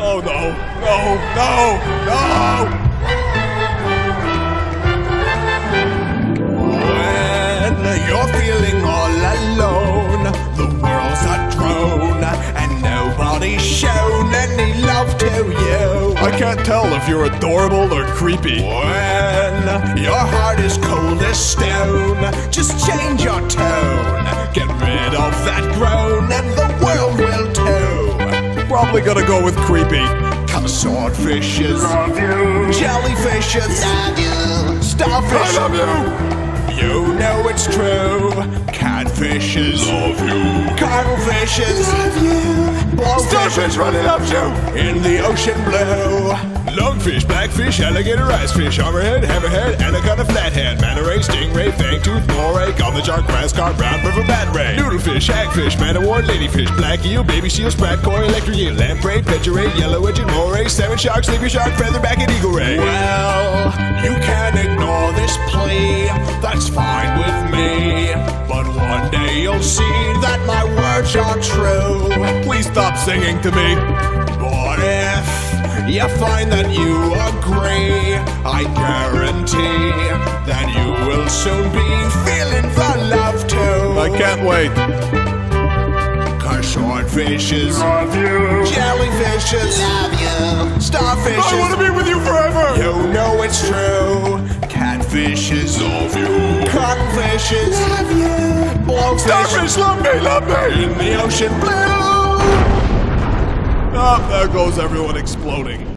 Oh no, no, no, no! When you're feeling all alone, the world's a drone, and nobody's shown any love to you. I can't tell if you're adorable or creepy. When your heart is cold as stone, just Probably gonna go with creepy. Cause swordfishes, Love you. jellyfishes, Love you. starfish. I love you! You know it's true. Catfishes, love you. Cuttlefishes, love you. Starfish running up you! in the ocean blue. Lungfish, blackfish, alligator, icefish, armorhead, hammerhead, anaconda, flathead, manta ray, stingray, fangtooth, moray, goblin shark, grass carp, brown river, bat ray, noodlefish, hagfish, man-o-war, ladyfish, black eel, baby seal, sprat koi, electric eel, lamprey, ray, yellow edged moray, salmon shark, sleeper shark, featherback, and eagle ray. Well, you can ignore this plea, that's fine with me. But one day you'll see that my words are true. Please stop singing to me. But if you find that you agree, I guarantee that you will soon be feeling the love too. I can't wait. Cause swordfishes, Love you. jellyfishes, Love you. starfishes. I want to be with you forever! You know it's true. Catfishes, love you. Codfishes, love you. Starfish, love me, love me! in the ocean blue. There goes everyone exploding.